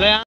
เลยอะ